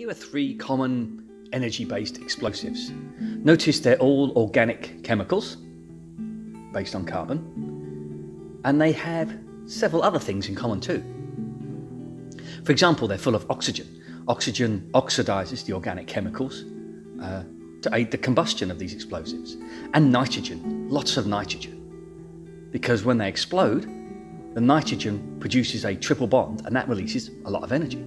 Here are three common energy-based explosives. Notice they're all organic chemicals based on carbon, and they have several other things in common too. For example, they're full of oxygen. Oxygen oxidizes the organic chemicals uh, to aid the combustion of these explosives. And nitrogen, lots of nitrogen. Because when they explode, the nitrogen produces a triple bond and that releases a lot of energy.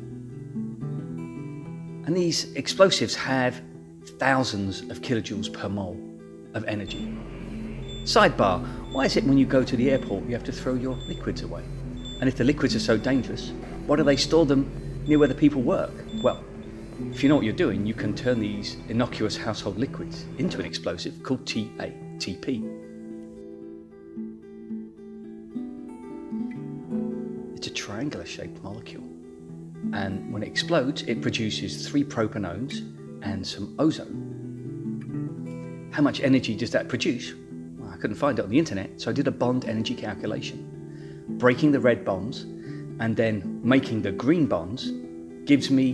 And these explosives have thousands of kilojoules per mole of energy. Sidebar, why is it when you go to the airport you have to throw your liquids away? And if the liquids are so dangerous, why do they store them near where the people work? Well, if you know what you're doing, you can turn these innocuous household liquids into an explosive called TATP. It's a triangular shaped molecule and when it explodes, it produces three propanones and some ozone. How much energy does that produce? Well, I couldn't find it on the internet, so I did a bond energy calculation. Breaking the red bonds and then making the green bonds gives me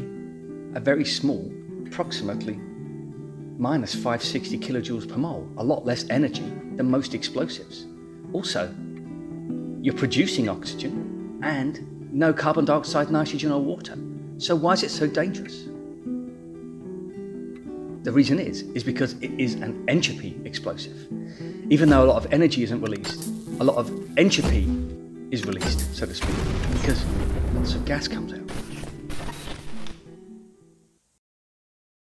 a very small, approximately minus 560 kilojoules per mole, a lot less energy than most explosives. Also, you're producing oxygen and no carbon dioxide, nitrogen, or water. So why is it so dangerous? The reason is, is because it is an entropy explosive. Even though a lot of energy isn't released, a lot of entropy is released, so to speak, because lots of gas comes out.